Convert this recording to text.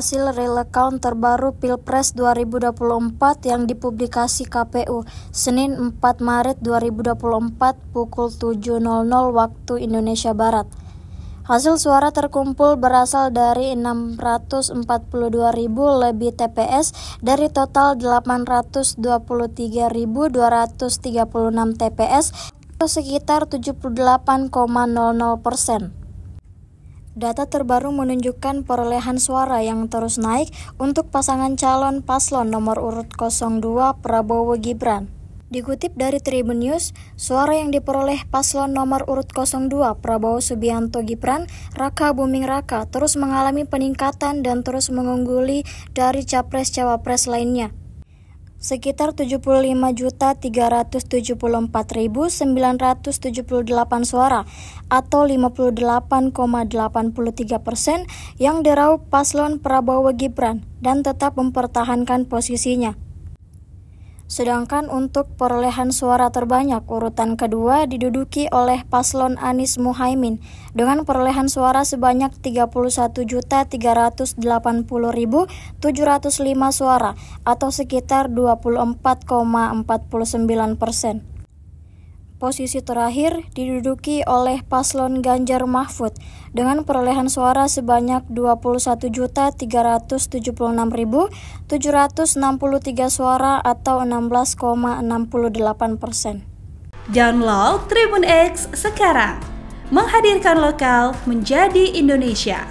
Hasil real count terbaru Pilpres 2024 yang dipublikasi KPU Senin 4 Maret 2024 pukul 7.00 waktu Indonesia Barat. Hasil suara terkumpul berasal dari 642 ribu lebih TPS dari total 823.236 TPS atau sekitar 78,00 persen. Data terbaru menunjukkan perolehan suara yang terus naik untuk pasangan calon paslon nomor urut 02 Prabowo Gibran. Dikutip dari Tribun News, suara yang diperoleh paslon nomor urut 02 Prabowo Subianto Gibran, Raka Buming Raka terus mengalami peningkatan dan terus mengungguli dari capres-cawapres lainnya sekitar 75.374.978 suara atau 58,83 persen yang diraup paslon Prabowo Gibran dan tetap mempertahankan posisinya. Sedangkan untuk perolehan suara terbanyak, urutan kedua diduduki oleh paslon Anies Muhaimin dengan perolehan suara sebanyak 31.380.705 suara atau sekitar 24,49 persen. Posisi terakhir diduduki oleh paslon Ganjar Mahfud dengan perolehan suara sebanyak 21.376.763 suara atau 16,68 persen. Download Tribun X sekarang, menghadirkan lokal menjadi Indonesia.